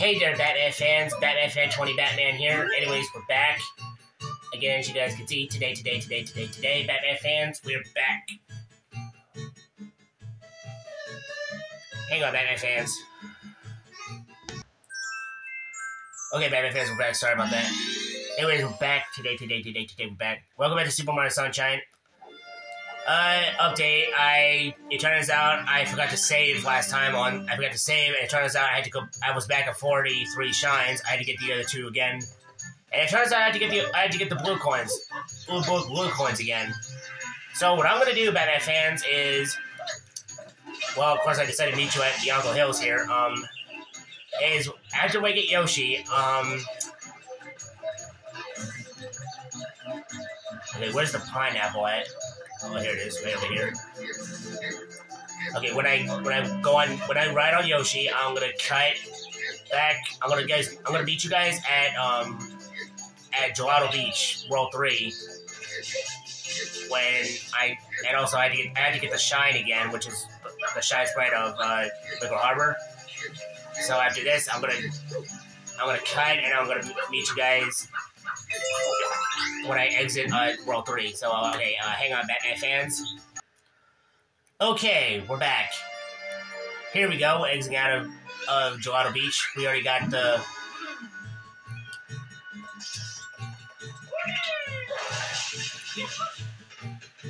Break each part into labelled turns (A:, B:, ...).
A: Hey there, Batman fans. Batman fan 20 Batman here. Anyways, we're back. Again, as you guys can see, today, today, today, today, today, Batman fans, we're back. Hang on, Batman fans. Okay, Batman fans, we're back. Sorry about that. Anyways, we're back today, today, today, today, we're back. Welcome back to Super Mario Sunshine. Uh, update. I it turns out I forgot to save last time on. I forgot to save, and it turns out I had to go. I was back at forty three shines. I had to get the other two again, and it turns out I had to get the I had to get the blue coins, blue blue, blue coins again. So what I'm gonna do, Batman fans, is well, of course I decided to meet you at Bianco Hills here. Um, is after we get Yoshi, um. Okay, where's the pineapple at? Oh, here it is, right over here. Okay, when I when I go on when I ride on Yoshi, I'm gonna cut back. I'm gonna guys. I'm gonna meet you guys at um at Gelato Beach World Three. When I and also I had to get, I had to get the shine again, which is the shine sprite of uh, Ricco Harbor. So after this, I'm gonna I'm gonna cut and I'm gonna meet you guys when I exit uh, World 3. So, uh, okay, uh, hang on, Batman fans. Okay, we're back. Here we go, exiting out of, of Gelato Beach. We already got the...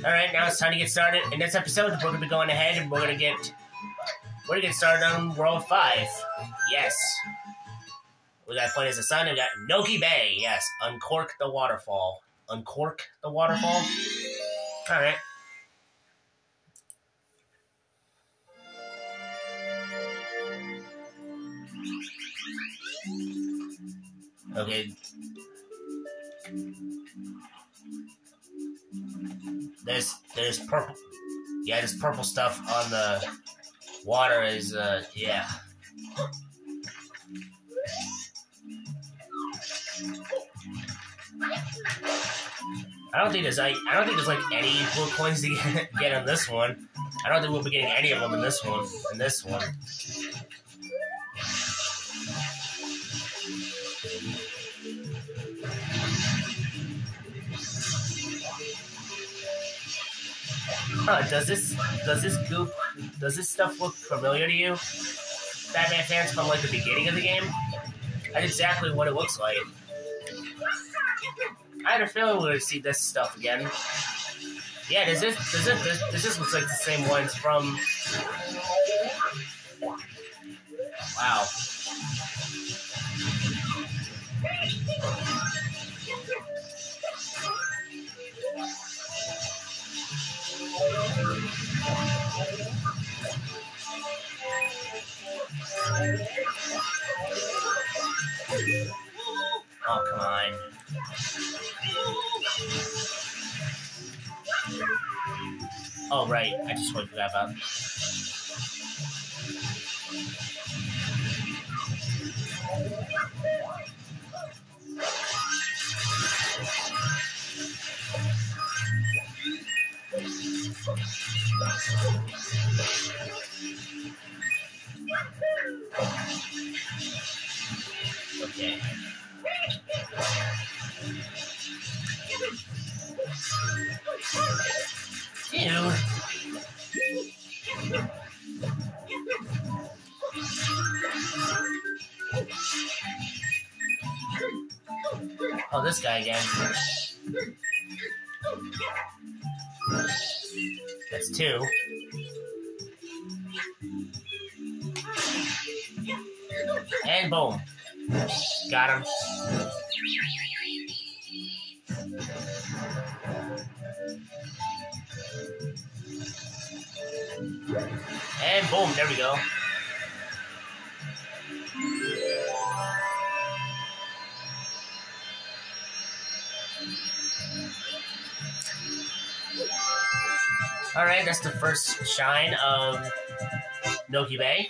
A: Alright, now it's time to get started. In this episode, we're going to be going ahead and we're going to get... We're going to get started on World 5. Yes. We got Plain as the Sun, we got Noki Bay. Yes, uncork the waterfall. Uncork the waterfall. All right. Okay. There's there's purple. Yeah, there's purple stuff on the water. Is uh yeah. I don't think there's like I don't think there's like any blue coins to get, get on this one. I don't think we'll be getting any of them in this one. In this one. Huh, does this does this goop does this stuff look familiar to you? Batman fans from like the beginning of the game? That's exactly what it looks like. I had a feeling we would see this stuff again. Yeah, this does it this, this just looks like the same ones from Wow. Oh, right. I just totally forgot about Okay. Oh, this guy again. That's two. And boom. Got him. Boom, there we go. Alright, that's the first shine of Noki Bay.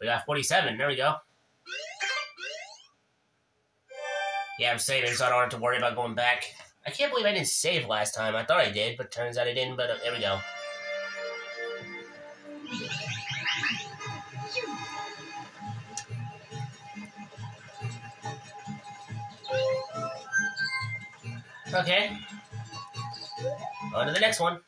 A: We got 47, there we go. Yeah, I'm saving, so I don't have to worry about going back. I can't believe I didn't save last time. I thought I did, but turns out I didn't, but uh, there we go. Okay. On to the next one.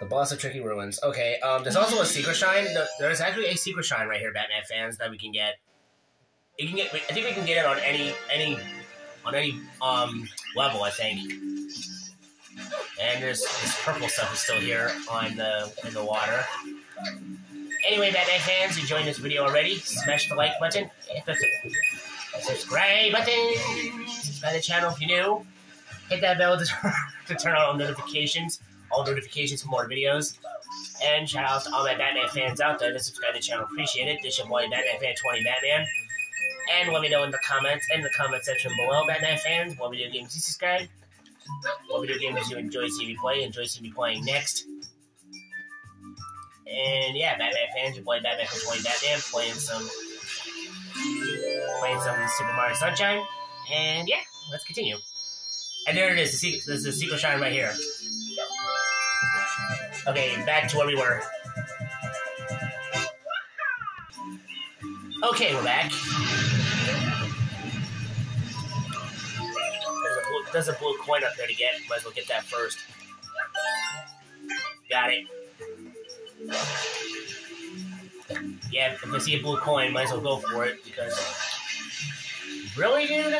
A: The boss of Tricky Ruins. Okay, um, there's also a secret shrine. There's actually a secret shrine right here, Batman fans, that we can get. You can get. I think we can get it on any any on any um level. I think. And there's this purple stuff is still here on the in the water. Anyway, Batman fans, enjoying this video already? Smash the like button, subscribe button, subscribe to the channel if you're new. Hit that bell to, to turn on notifications all notifications for more videos. And shout out to all my Batman fans out there that subscribe to the channel. Appreciate it. This is your boy Batman Fan 20 Batman. And let me know in the comments, in the comment section below, Batman fans, what video games you subscribe, what video games you enjoy seeing me play, enjoy seeing me playing next. And yeah, Batman fans, your boy Batman Fan 20 Batman, playing some, playing some Super Mario Sunshine. And yeah, let's continue. And there it is, the there's the secret shine right here. Okay, back to where we were. Okay, we're back. There's a, blue, there's a blue coin up there to get. Might as well get that first. Got it. Yeah, if I see a blue coin, might as well go for it because. Really, dude?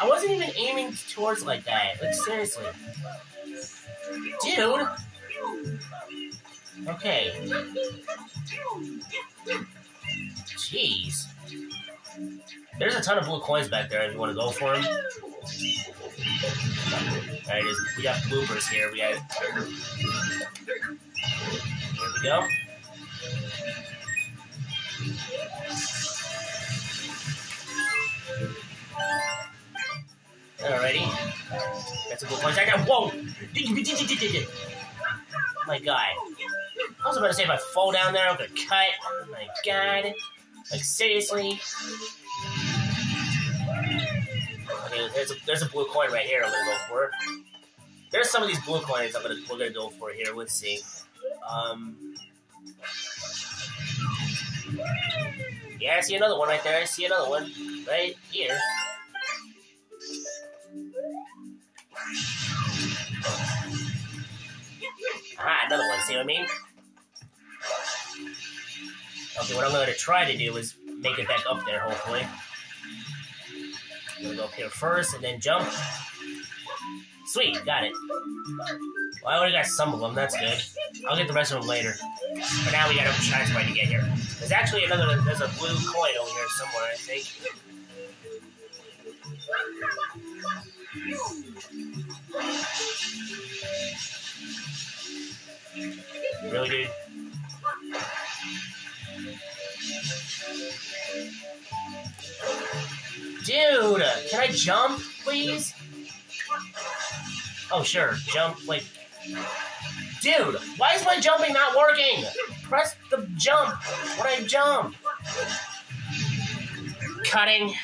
A: I wasn't even aiming towards like that. Like, seriously. Dude! Okay. Jeez. There's a ton of blue coins back there if you want to go for them. Alright, we got bloopers here. We got. Here we go. Alrighty. That's a blue coin. I got. Whoa! My god. I was about to say if I fall down there, I'm gonna cut. Oh my god. Like, seriously? Okay, there's a, there's a blue coin right here I'm gonna go for. There's some of these blue coins I'm gonna, we're gonna go for here. Let's see. Um. Yeah, I see another one right there. I see another one right here. Ah, another one. See what I mean? Okay, what I'm going to try to do is make it back up there, hopefully. I'm going to go up here first and then jump. Sweet, got it. Well, I already got some of them, that's good. I'll get the rest of them later. But now we gotta try to get here. There's actually another, there's a blue coin over here somewhere, I think. Really, dude? Dude, can I jump, please? Oh, sure. Jump, like... Dude, why is my jumping not working? Press the jump when I jump. Cutting.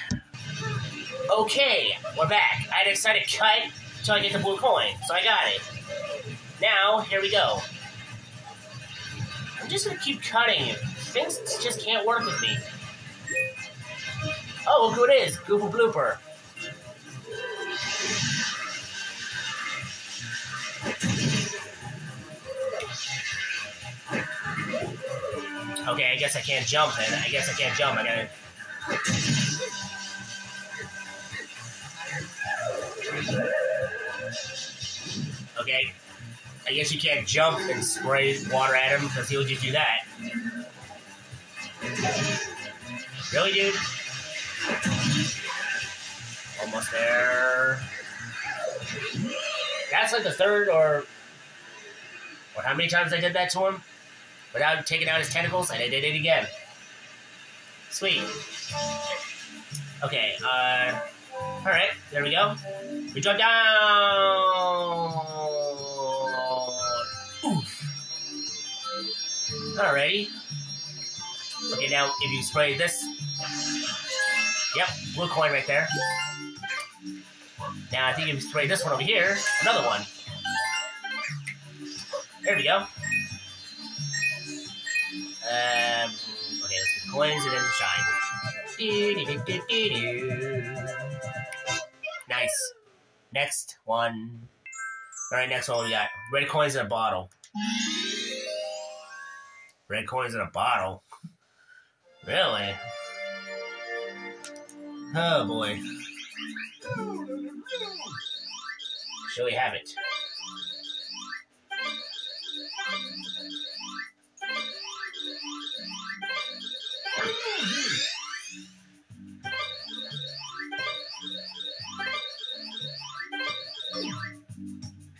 A: Okay, we're back. I decided to cut until I get the blue coin, so I got it. Now, here we go. Just gonna keep cutting. Things just can't work with me. Oh, look who it is. Gooper Blooper. Okay, I guess I can't jump then. I guess I can't jump. I gotta... Okay. I guess you can't jump and spray water at him because he'll just do that. Really, dude? Almost there. That's like the third or or how many times I did that to him without taking out his tentacles, and I did it again. Sweet. Okay, uh, alright, there we go. We drop down! Alrighty. Okay, now if you spray this... Yep, blue coin right there. Now I think if you spray this one over here, another one. There we go. Um, okay, let's get coins and then shine. Nice. Next one. Alright, next one we got. Red coins in a bottle. Red coins in a bottle? Really? Oh boy. Shall we have it?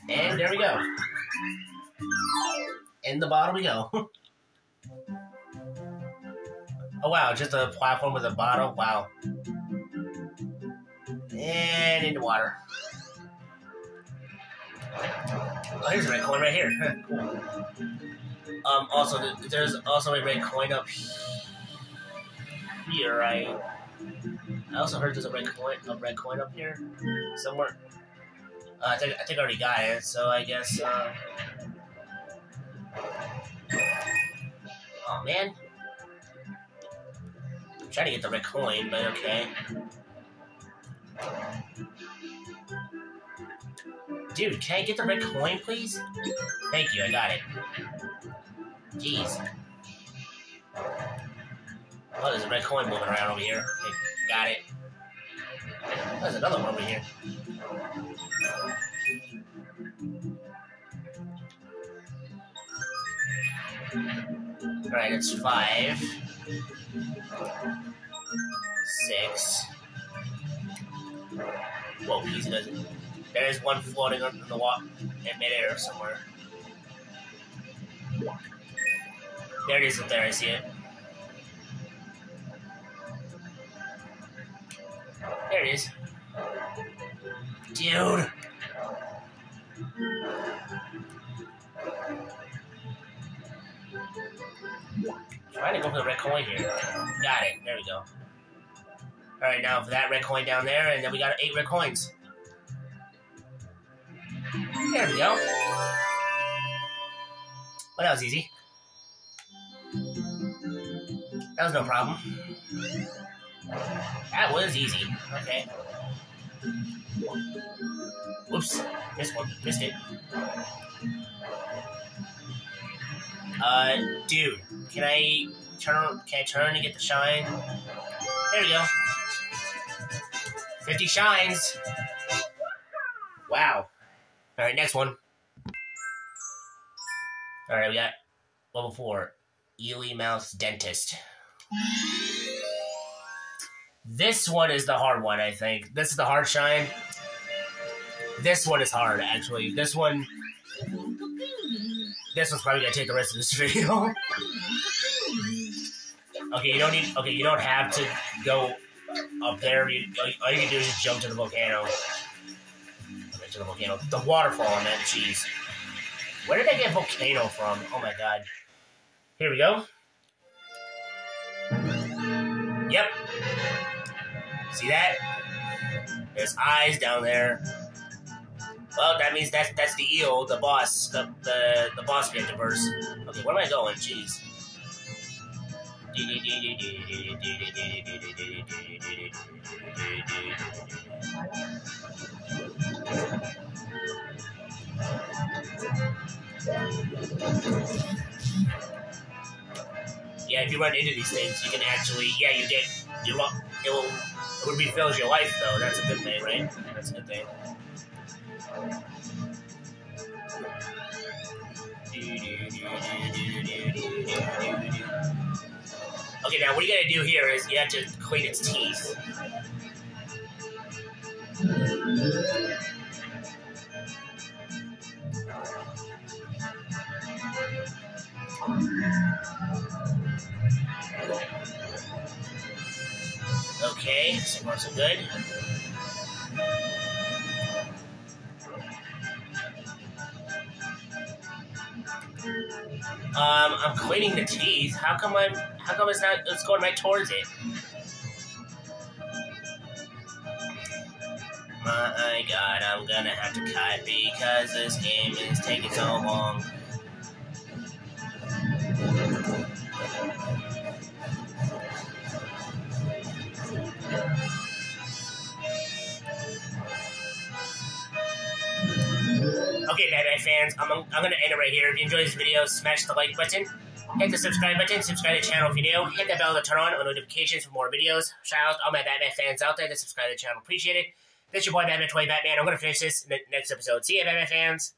A: And there we go. In the bottle we go. oh wow, just a platform with a bottle? Wow. And into water. Oh, here's a red coin right here. cool. Um, also, there's also a red coin up here, right? I also heard there's a red coin, a red coin up here somewhere. Uh, I think I think I already got it, so I guess. Uh... Oh man, I'm trying to get the red coin, but okay. Dude, can I get the red coin, please? Thank you, I got it. Jeez. Oh, there's a red coin moving around over here. Okay, got it. Oh, there's another one over here. Alright, it's five. Six. Whoa, easy does it. There is one floating in the water in midair somewhere. There it is up there, I see it. There it is. Dude! I'm Trying to go for the red coin here. Got it. There we go. Alright, now for that red coin down there, and then we got eight red coins. There we go. Well, that was easy. That was no problem. That was easy. Okay. Whoops. Missed one. Missed it. Uh, dude, can I turn? Can I turn to get the shine? There we go. Fifty shines. Wow. All right, next one. All right, we got level four, Eely-Mouth's Dentist. This one is the hard one, I think. This is the hard shine. This one is hard, actually. This one. This one's probably gonna take the rest of this video. okay, you don't need. Okay, you don't have to go up there. You, all you can do is just jump to the volcano. To the volcano. The waterfall, I meant. Jeez. Where did I get volcano from? Oh my god. Here we go. Yep. See that? There's eyes down there. Well, that means that's that's the eel, the boss, the the, the boss we have to verse. Okay, where am I going? Jeez. Yeah, if you run into these things, you can actually, yeah, you get, you will, it will, it will refills your life though. That's a good thing, right? That's a good thing. Okay, now what you gotta do here is you have to clean its teeth. Okay, so far so good. Um, I'm cleaning the teeth. How come I'm? How come it's not? It's going right towards it. my god, I'm gonna have to cut because this game is taking so long. Okay, Batman fans, I'm, I'm going to end it right here. If you enjoyed this video, smash the like button, hit the subscribe button, subscribe to the channel if you're new, hit that bell to turn on notifications for more videos. Shout out to all my Batman fans out there that subscribe to the channel. Appreciate it. It's your boy Batman Twenty Batman. I'm gonna finish this next episode. See ya, Batman fans.